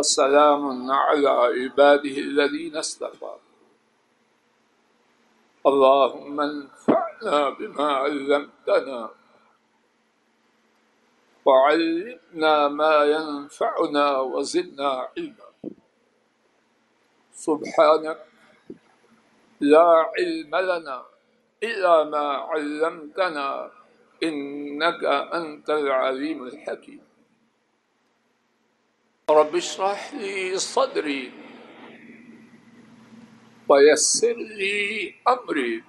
وسلام على عباده الذين اصطفى اللهم انفعنا بما علمتنا وعلمنا ما ينفعنا وزدنا علما. سبحانك لا علم لنا إلا ما علمتنا إنك أنت العليم الحكيم. رب اشرح لي صدري ويسر لي أمري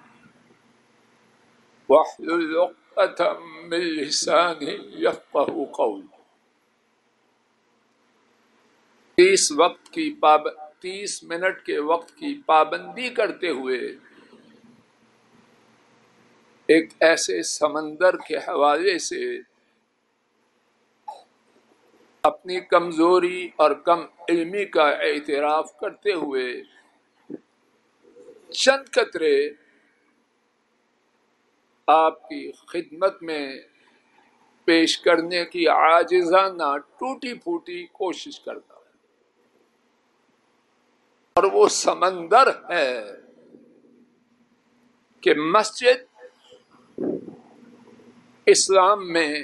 واحلل عقدة من لساني يفقه قولي. تیس وقت کی پاب تیس منٹ کے وقت کی پابندی کرتے ہوئے ایک ایسے سمندر کے حوالے سے اپنی کمزوری اور کم علمی کا اعتراف کرتے ہوئے چند قطرے آپ کی خدمت میں پیش کرنے کی آجزانہ ٹوٹی پھوٹی کوشش کرتا ہوں۔ اور وہ سمندر ہے کہ مسجد اسلام میں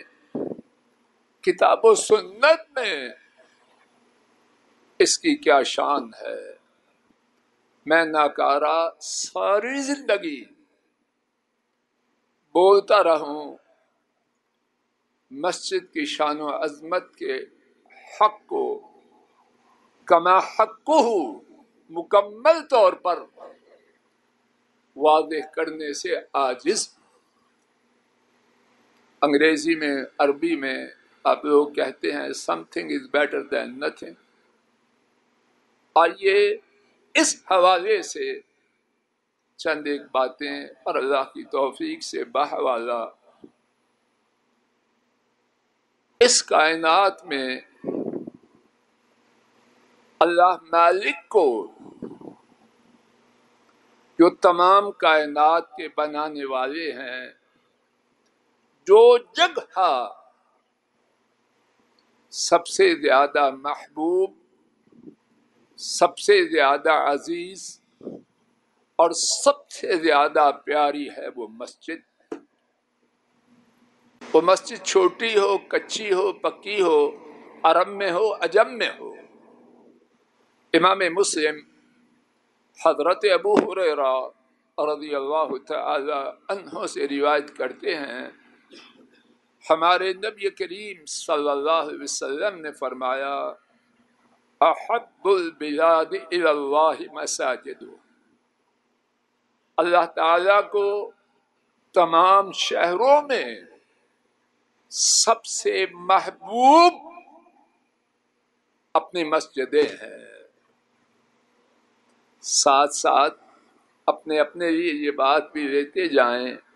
کتاب و سنت میں اس کی کیا شان ہے؟ میں ناکارا ساری زندگی بولتا رہوں مسجد کی شان و عظمت کے حق کو، کما حق کو مکمل طور پر واضح کرنے سے آجز انگریزی میں، عربی میں آپ لوگ کہتے ہیں something is better than nothing آئیے اس حوالے سے چند ایک باتیں اور اللہ کی توفیق سے بحوالہ اس کائنات میں اللہ مالک کو جو تمام کائنات کے بنانے والے ہیں، جو جگہ سب سے زیادہ محبوب، سب سے زیادہ عزیز اور سب سے زیادہ پیاری ہے وہ مسجد۔ وہ مسجد چھوٹی ہو، کچی ہو، پکی ہو عرب میں ہو اجم میں ہو۔ امام مسلم حضرت ابو حریرہ رضی اللہ تعالی عنہ سے روایت کرتے ہیں ہمارے نبی کریم صلی اللہ علیہ وسلم نے فرمایا، احب البلاد اللہ مساجد۔ اللہ تعالی کو تمام شہروں میں سب سے محبوب اپنی مسجدیں ہیں۔ ساتھ ساتھ اپنے اپنے لیے یہ بات بھی لیتے جائیں۔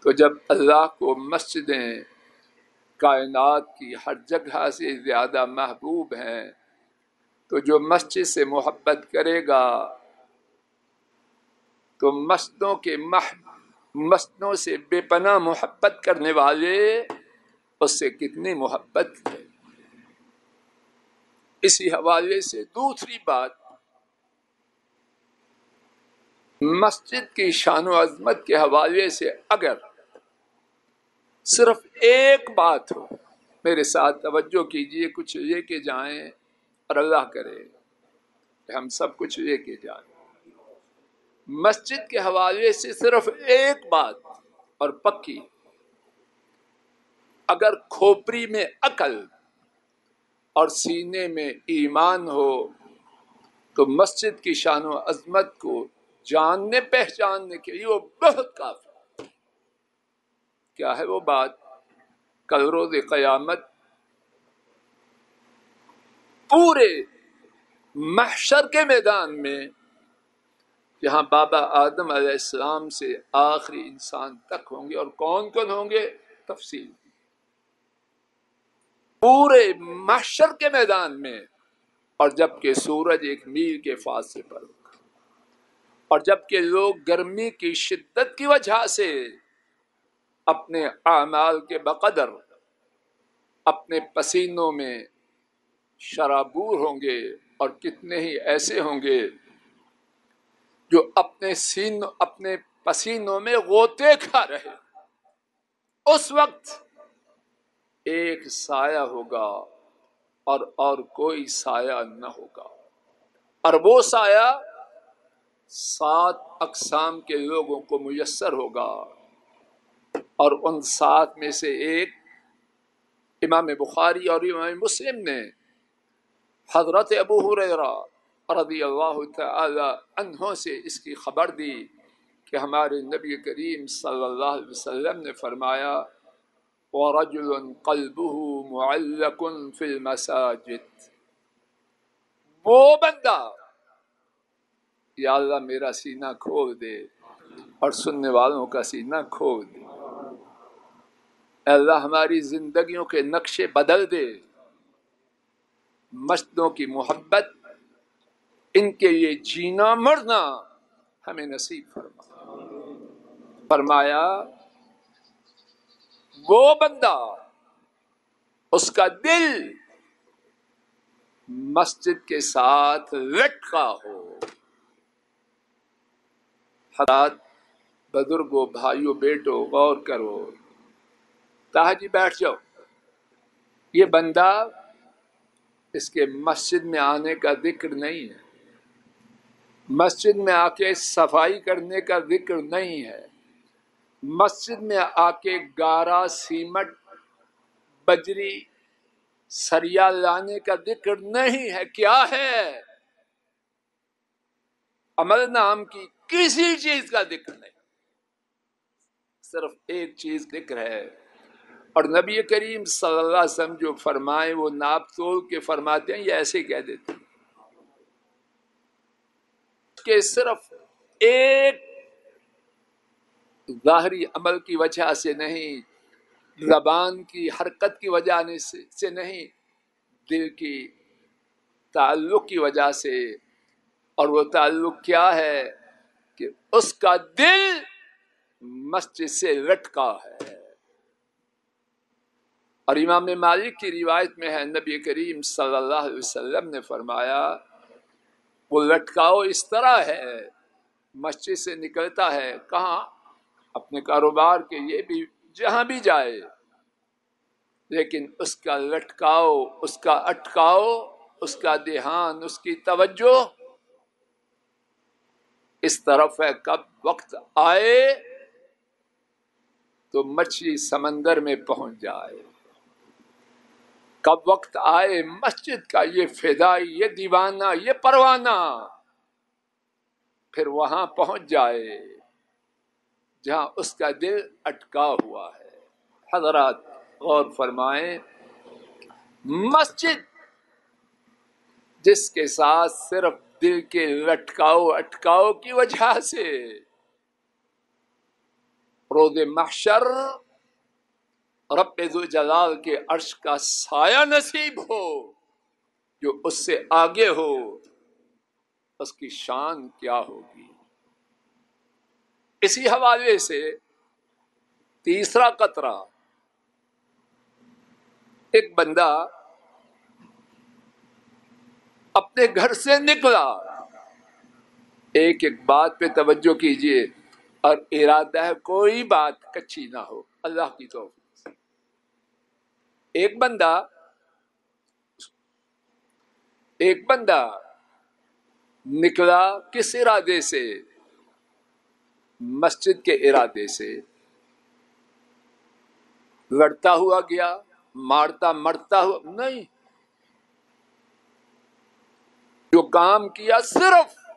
تو جب اللہ کو مسجدیں، کائنات کی ہر جگہ سے زیادہ محبوب ہیں، تو جو مسجد سے محبت کرے گا، تو مسجدوں کے مح، مسجدوں سے بے پناہ محبت کرنے والے اس سے کتنی محبت ہے اسی حوالے سے دوسری بات، مسجد کی شان و عظمت کے حوالے سے اگر صرف ایک بات ہو۔ میرے ساتھ توجہ کیجیے، کچھ لے کے جائیں اور اللہ کرے ہم سب کچھ لے کے جائیں۔ مسجد کے حوالے سے صرف ایک بات اور پکی۔ اگر کھوپری میں عقل اور سینے میں ایمان ہو، تو مسجد کی شان و عظمت کو جاننے، پہچاننے کے لیے وہ بہت کافی۔ کیا ہے وہ بات کل روز قیامت پورے محشر کے میدان میں جہاں بابا آدم علیہ السلام سے آخری انسان تک ہوں گے اور کون کون ہوں گے؟ تفصیل۔ پورے محشر کے میدان میں اور جبکہ سورج ایک میل کے فاصلے پر ہوگا اور جبکہ لوگ گرمی کی شدت کی وجہ سے اپنے اعمال کے بقدر اپنے پسینوں میں شرابور ہوں گے اور کتنے ہی ایسے ہوں گے جو اپنے سین، اپنے پسینوں میں غوطے کھا رہے اس وقت ایک سایہ ہوگا اور اور کوئی سایہ نہ ہوگا۔ اور وہ سایہ سات اقسام کے لوگوں کو میسر ہوگا۔ اور ان سات میں سے ایک امام بخاری اور امام مسلم نے حضرت ابو حریرہ رضی اللہ تعالی عنہ سے اس کی خبر دی کہ ہمارے نبی کریم صلی اللہ علیہ وسلم نے فرمایا، وَرَجُلٌ قَلْبُهُ مُعَلَّقٌ فِي الْمَسَاجِدِ. وہ بندہ، یا اللہ میرا سینہ کھول دے اور سننے والوں کا سینہ کھول دے۔ اللہ ہماری زندگیوں کے نقشے بدل دے۔ مسجدوں کی محبت، ان کے لیے جینا مرنا ہمیں نصیب فرما۔ فرمایا، وہ بندہ، اس کا دل مسجد کے ساتھ لٹکا ہو۔ حضرات، بزرگوں، بھائیوں بیٹو غور کرو۔ تاجی بیٹھ جاؤ۔ یہ بندہ اس کے مسجد میں آنے کا ذکر نہیں ہے۔ مسجد میں آ کے صفائی کرنے کا ذکر نہیں ہے۔ مسجد میں آ کے گارا سیمٹ بجری، سریا لانے کا ذکر نہیں ہے۔ کیا ہے؟ عمل نام کی کسی چیز کا ذکر نہیں۔ صرف ایک چیز ذکر ہے۔ اور نبی کریم صلی اللہ علیہ وسلم جو فرمائے وہ ناپ تول کے فرماتے ہیں، یہ ایسے کہہ دیتے ہیں۔ کہ صرف ایک ظاہری عمل کی وجہ سے نہیں، زبان کی حرکت کی وجہ سے نہیں، دل کی تعلق کی وجہ سے۔ اور وہ تعلق کیا ہے؟ کہ اس کا دل مسجد سے لٹکا ہے۔ اور امام مالک کی روایت میں ہے، نبی کریم صلی اللہ علیہ وسلم نے فرمایا، وہ لٹکاؤ اس طرح ہے، مسجد سے نکلتا ہے، کہاں؟ اپنے کاروبار کے یہ بھی، جہاں بھی جائے۔ لیکن اس کا لٹکاؤ، اس کا اٹکاؤ، اس کا دھیان، اس کی توجہ اس طرف ہے۔ کب وقت آئے تو مچھلی سمندر میں پہنچ جائے۔ کب وقت آئے مسجد کا یہ فدائی یہ دیوانہ، یہ پروانہ۔ پھر وہاں پہنچ جائے، جہاں اس کا دل اٹکا ہوا ہے۔ حضرات غور فرمائیں، مسجد جس کے ساتھ صرف دل کے لٹکاؤ، اٹکاؤ کی وجہ سے، روز محشر رب جلال کے عرش کا سایہ نصیب ہو، جو اس سے آگے ہو، اس کی شان کیا ہوگی؟ اسی حوالے سے تیسرا قطرہ، ایک بندہ اپنے گھر سے نکلا۔ ایک ایک بات پہ توجہ کیجیے، اور ارادہ ہے کوئی بات کچی نہ ہو۔ اللہ کی تو ایک بندہ ایک بندہ نکلا کس ارادے سے؟ مسجد کے ارادے سے۔ لڑتا ہوا گیا، مارتا، مرتا ہوا، نہیں۔ جو کام کیا صرف۔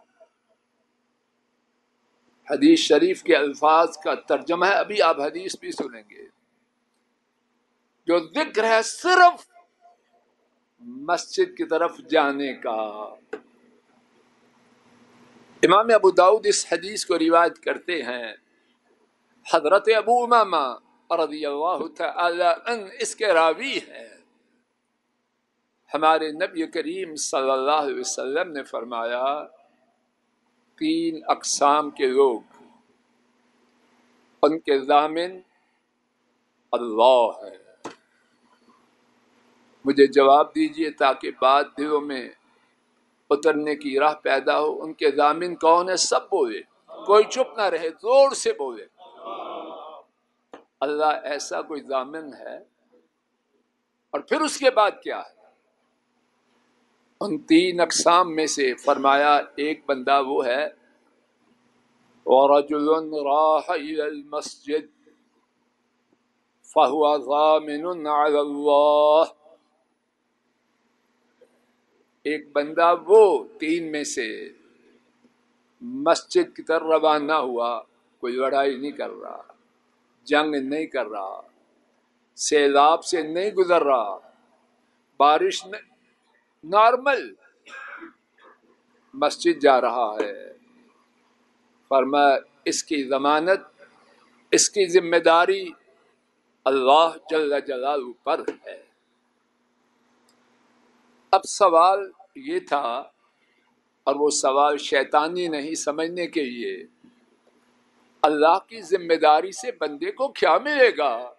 حدیث شریف کے الفاظ کا ترجمہ ہے، ابھی آپ حدیث بھی سنیں گے۔ جو ذکر ہے صرف مسجد کی طرف جانے کا۔ امام ابو داود اس حدیث کو روایت کرتے ہیں۔ حضرت ابو امامہ رضی اللہ تعالی ان اس کے راوی ہیں۔ ہمارے نبی کریم صلی اللہ علیہ وسلم نے فرمایا، تین اقسام کے لوگ، ان کے ضامن اللہ ہے۔ مجھے جواب دیجیے تاکہ بات دلوں میں اترنے کی راہ پیدا ہو۔ ان کے ضامن کون ہے؟ سب بولے۔ کوئی چپ نہ رہے، زور سے بولے۔ اللہ ایسا کوئی ضامن ہے؟ اور پھر اس کے بعد کیا ہے؟ ان تین اقسام میں سے فرمایا ایک بندہ وہ ہے، ورجل راح إلى المسجد فهو ضامن على الله ایک بندہ وہ تین میں سے مسجد کی طرف روانہ ہوا، کوئی لڑائی نہیں کر رہا، جنگ نہیں کر رہا، سیلاب سے نہیں گزر رہا، بارش نارمل مسجد جا رہا ہے۔ فرما اس کی ضمانت، اس کی ذمہ داری اللہ جل جلال پر ہے۔ اب سوال یہ تھا اور وہ سوال شیطانی نہیں سمجھنے کے لیے، اللہ کی ذمہ داری سے بندے کو کیا ملے گا؟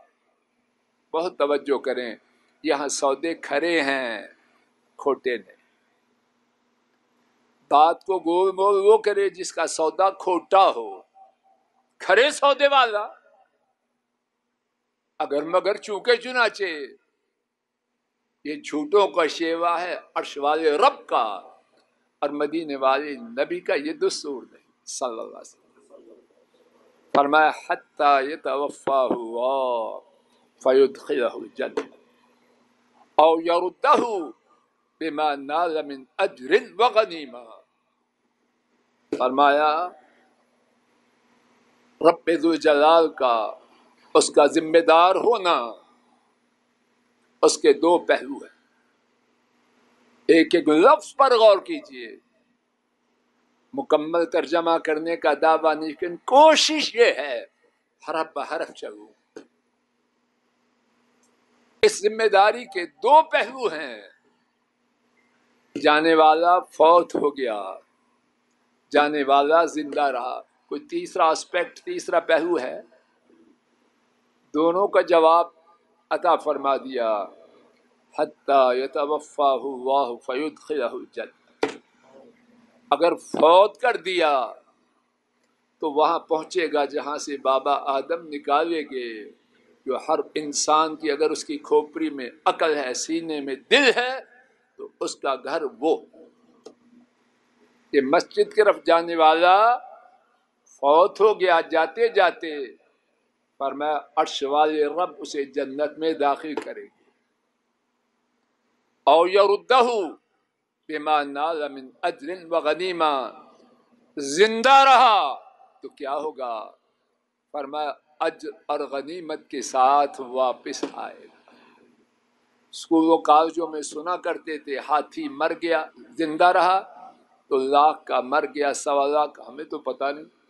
بہت توجہ کریں، یہاں سودے کھڑے ہیں، کھوٹے نہیں۔ بات کو گول مول وہ کرے جس کا سودا کھوٹا ہو۔ کھڑے سودے والا۔ اگر مگر چونکے چنانچے یہ جھوٹوں کا شیوا ہے، عرش والے رب کا، اور مدینے والے نبی کا یہ دستور نہیں صلی اللہ علیہ وسلم۔ فرمایا، حتی یتوفا ہوا فیدخلہ جن او یردہ بما نال من اجر و غنیمہ۔ فرمایا، رب ذو جلال کا، اس کا ذمہ دار ہونا۔ اس کے دو پہلو ہیں۔ ایک ایک لفظ پر غور کیجیے۔ مکمل ترجمہ کرنے کا دعویٰ نہیں لیکن کوشش یہ ہے حرف بحرف چلو۔ اس ذمہ داری کے دو پہلو ہیں۔ جانے والا فوت ہو گیا۔ جانے والا زندہ رہا۔ کوئی تیسرا اسپیکٹ تیسرا پہلو ہے۔ دونوں کا جواب عطا فرما دیا۔ اگر فوت کر دیا تو وہاں پہنچے گا جہاں سے بابا آدم نکالے گے جو ہر انسان کی اگر اس کی کھوپڑی میں عقل ہے، سینے میں دل ہے، تو اس کا گھر وہ۔ کہ مسجد کی طرف جانے والا فوت ہو گیا، جاتے جاتے پر میں عرش والے رب اسے جنت میں داخل کرے گی۔ او یردہ بما نال من اجر و غنیمہ زندہ رہا تو کیا ہوگا؟ فرمایا اجر اور غنیمت کے ساتھ واپس آئے۔ گا اسکول و کالجوں میں سنا کرتے تھے، ہاتھی مر گیا، زندہ رہا تو لاکھ کا مر گیا، سوا لاکھ، ہمیں تو پتا نہیں۔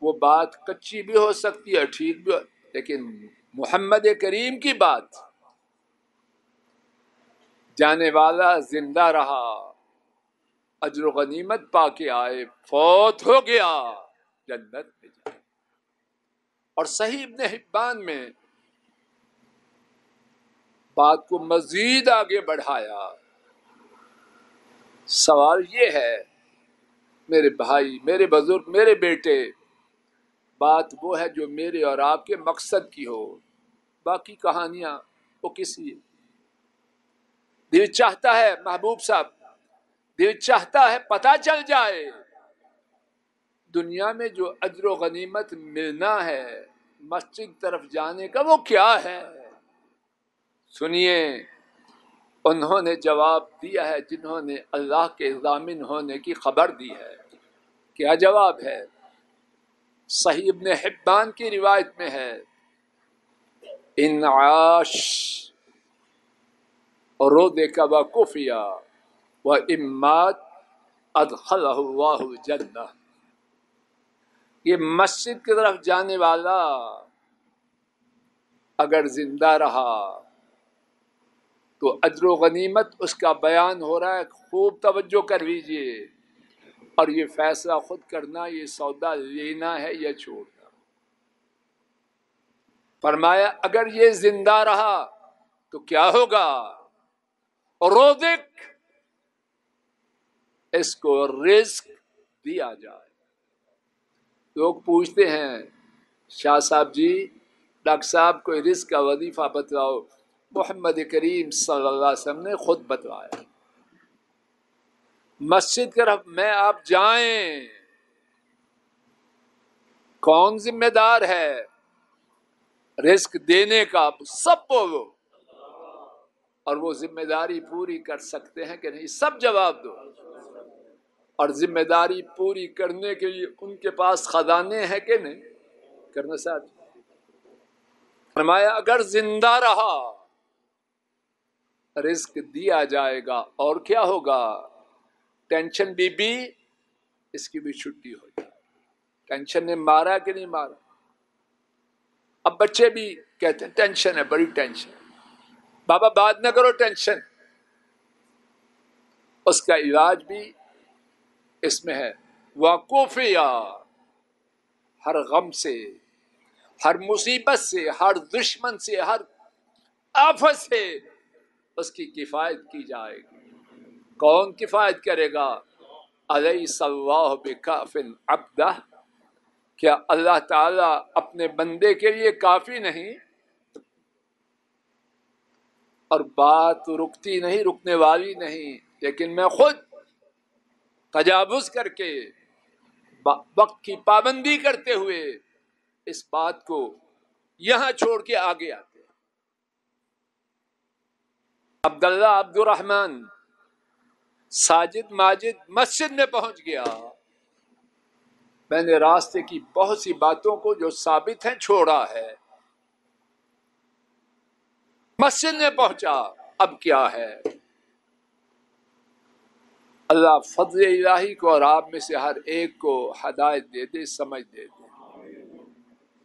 وہ بات کچی بھی ہو سکتی ہے، ٹھیک بھی ہو لیکن محمد کریم کی بات جانے والا زندہ رہا، اجر و غنیمت پا کے آئے، فوت ہو گیا، جنت میں جائے۔ اور صحیح ابن حبان میں بات کو مزید آگے بڑھایا۔ سوال یہ ہے، میرے بھائی، میرے بزرگ، میرے بیٹے بات وہ ہے جو میرے اور آپ کے مقصد کی ہو۔ باقی کہانیاں وہ کسی دل چاہتا ہے محبوب صاحب۔ دل چاہتا ہے پتہ چل جائے۔ دنیا میں جو اجر و غنیمت ملنا ہے، مسجد طرف جانے کا وہ کیا ہے؟ سنیے، انہوں نے جواب دیا ہے، جنہوں نے اللہ کے ضامن ہونے کی خبر دی ہے۔ کیا جواب ہے؟ صحیح ابن حبان کی روایت میں ہے۔ انعاش رو دے کا کفیا و امات ادخل اللہ جنہ یہ مسجد کی طرف جانے والا اگر زندہ رہا، تو اجر و غنیمت اس کا بیان ہو رہا ہے۔ خوب توجہ کر لیجیے اور یہ فیصلہ خود کرنا، یہ سودا لینا ہے یا چھوڑنا۔ فرمایا، اگر یہ زندہ رہا تو کیا ہوگا؟ رودک اس کو رزق دیا جائے۔ لوگ پوچھتے ہیں، شاہ صاحب جی ڈاکٹر صاحب کو رزق کا وظیفہ بتلاؤ؟ محمد کریم صلی اللہ علیہ وسلم نے خود بتلایا۔ مسجد کی طرف میں آپ جائیں۔ کون ذمہ دار ہے رزق دینے کا؟ سب بولو۔ اور وہ ذمہ داری پوری کر سکتے ہیں کہ نہیں؟ سب جواب دو۔ اور ذمہ داری پوری کرنے کے لیے ان کے پاس خزانے ہیں کہ نہیں؟ کرنا ساتھ۔ فرمایا، اگر زندہ رہا، رزق دیا جائے گا اور کیا ہوگا؟ ٹینشن بی بی، اس کی بھی چھٹی ہو جائے ٹینشن نے مارا کہ نہیں مارا؟ اب بچے بھی کہتے ہیں، ٹینشن ہے، بڑی ٹینشن بابا بات نہ کرو ٹینشن۔ اس کا علاج بھی اس میں ہے۔ واقوفیا ہر غم سے، ہر مصیبت سے، ہر دشمن سے، ہر آفت سے اس کی کفایت کی جائے گی۔ کون کفایت کرے گا؟ علیہ صلاح بکافن ابدہ کیا اللہ تعالی اپنے بندے کے لیے کافی نہیں؟ اور بات رکتی نہیں، رکنے والی نہیں، لیکن میں خود تجاوز کر کے وقت کی پابندی کرتے ہوئے اس بات کو یہاں چھوڑ کے آگے آتے عبداللہ عبد الرحمان ساجد ماجد مسجد میں پہنچ گیا۔ میں نے راستے کی بہت سی باتوں کو جو ثابت ہیں چھوڑا ہے۔ مسجد میں پہنچا۔ اب کیا ہے؟ اللہ فضل الہی کو اور آپ میں سے ہر ایک کو ہدایت دے دے، سمجھ دے دے۔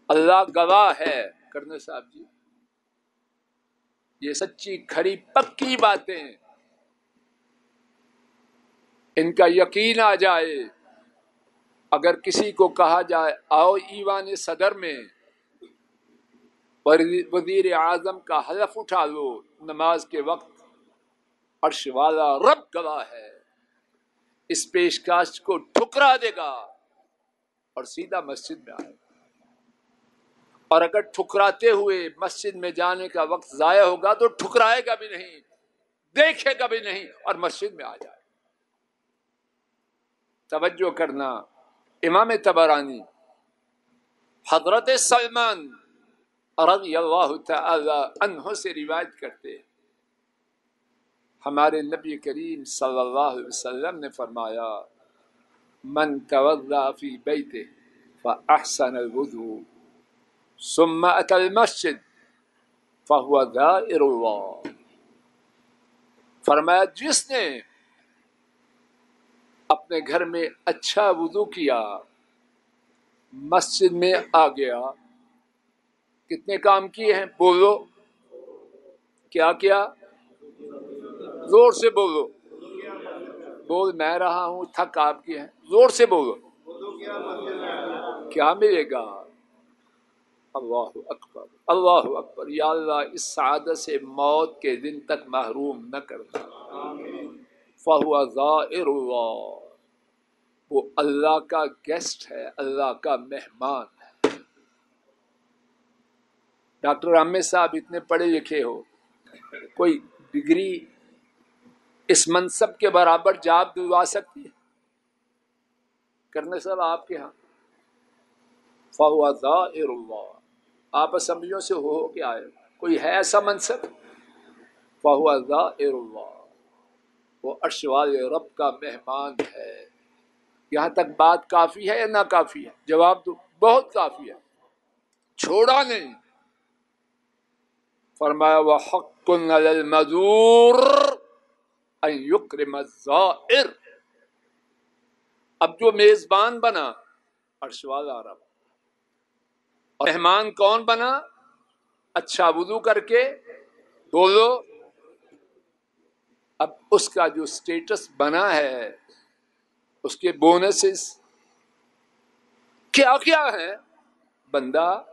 اللہ گواہ ہے۔ کرنے صاحب جی یہ سچی کھڑی پکی باتیں ان کا یقین آ جائے۔ اگر کسی کو کہا جائے، آؤ ایوان صدر میں وزیر اعظم کا حلف اٹھا لو۔ نماز کے وقت عرش والا رب گواہ ہے۔ اس پیشکش کو ٹھکرا دے گا اور سیدھا مسجد میں آئے۔ اور اگر ٹھکراتے ہوئے مسجد میں جانے کا وقت ضائع ہوگا تو ٹھکرائے گا بھی نہیں، دیکھے گا بھی نہیں اور مسجد میں آ جائے۔ توجہ کرنا۔ امام تبرانی حضرت سلمان رضی اللہ تعالی عنہ سے روایت کرتے ہیں۔ ہمارے نبی کریم صلی اللہ علیہ وسلم نے فرمایا، من توضا فی بیتے فاحسن الوضو ثم اتى المسجد فهو دائر اللہ۔ فرمایا، جس نے اپنے گھر میں اچھا وضو کیا، مسجد میں آ گیا۔ کتنے کام کیے ہیں؟ بولو۔ کیا کیا؟ زور سے بولو۔ بول، میں رہا ہوں، تھک آپ کی ہے زور سے بولو۔ کیا ملے گا؟ اللہ اکبر اللہ اکبر۔ یا اللہ، اس سعادت سے موت کے دن تک محروم نہ کرتا فہو ظاہر اللہ وہ اللہ کا گیسٹ ہے، اللہ کا مہمان ہے۔ ڈاکٹر عامر صاحب اتنے پڑھے لکھے ہو، کوئی ڈگری اس منصب کے برابر جاب دلوا سکتی ہے؟ کرنے سب آپ کے ہاں۔ اللہ آپ اسمبلیوں سے ہو کے آئے کوئی ہے ایسا منصب؟ اللہ وہ ارشوال رب کا مہمان ہے۔ یہاں تک بات کافی ہے یا نہ کافی ہے؟ جواب دو بہت کافی ہے۔ چھوڑا نہیں۔ فرمایا وہ حق المزور الزائر۔ اب جو میزبان بنا عرش والا رب۔ اور مہمان کون بنا؟ اچھا وضو کر کے بولو اب اس کا جو سٹیٹس بنا ہے، اس کے بونسز کیا کیا ہے بندہ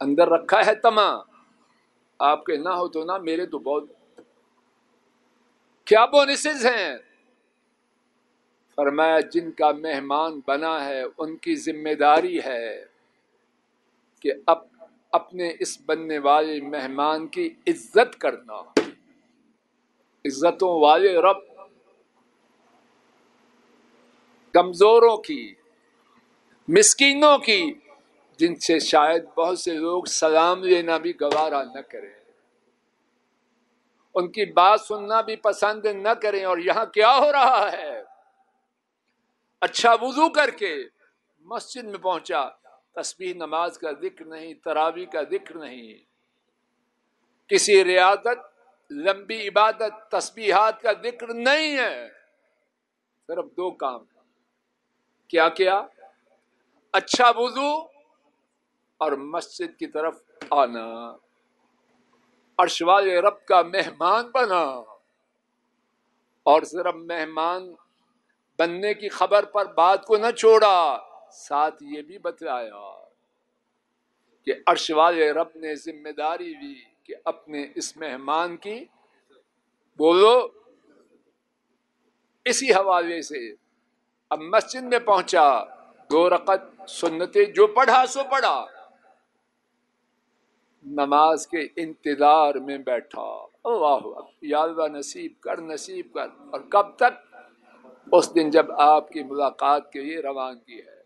اندر رکھا ہے تما۔ آپ کے نہ ہو تو نہ میرے تو بہت کیا بونسز ہیں؟ فرمایا، جن کا مہمان بنا ہے، ان کی ذمہ داری ہے کہ اب اپنے اس بننے والے مہمان کی عزت کرنا۔ عزتوں والے رب۔ کمزوروں کی، مسکینوں کی، جن سے شاید بہت سے لوگ سلام لینا بھی گوارا نہ کریں۔ ان کی بات سننا بھی پسند نہ کریں اور یہاں کیا ہو رہا ہے؟ اچھا وضو کر کے مسجد میں پہنچا۔ تسبیح نماز کا ذکر نہیں تراوی کا ذکر نہیں۔ کسی ریاضت لمبی عبادت، تسبیحات کا ذکر نہیں ہے۔ صرف دو کام۔ کیا کیا؟ اچھا وضو اور مسجد کی طرف آنا۔ ارشوال رب کا مہمان بنا۔ اور صرف مہمان بننے کی خبر پر بات کو نہ چھوڑا، ساتھ یہ بھی بتلایا کہ ارشوال رب نے ذمہ داری بھی کہ اپنے اس مہمان کی بولو۔ اسی حوالے سے اب مسجد میں پہنچا، دو رقط سنتے جو پڑھا سو پڑھا۔ نماز کے انتظار میں بیٹھا۔ اللہ یا اللہ نصیب کر نصیب کر۔ اور کب تک؟ اس دن جب آپ کی ملاقات کے لیے روانگی ہے۔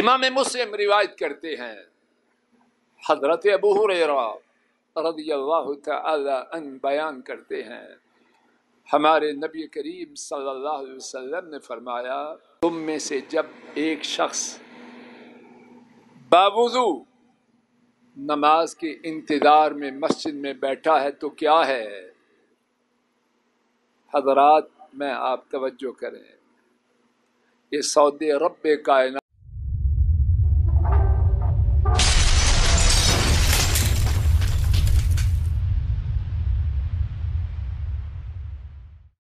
امام مسلم روایت کرتے ہیں، حضرت ابو حریرہ رضی اللہ تعالی ان بیان کرتے ہیں۔ ہمارے نبی کریم صلی اللہ علیہ وسلم نے فرمایا، تم میں سے جب ایک شخص باوضو نماز کے انتظار میں مسجد میں بیٹھا ہے تو کیا ہے؟ حضرات، میں آپ توجہ کریں۔ یہ سعودی رب کائنات